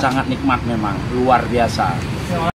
Sangat nikmat memang, luar biasa.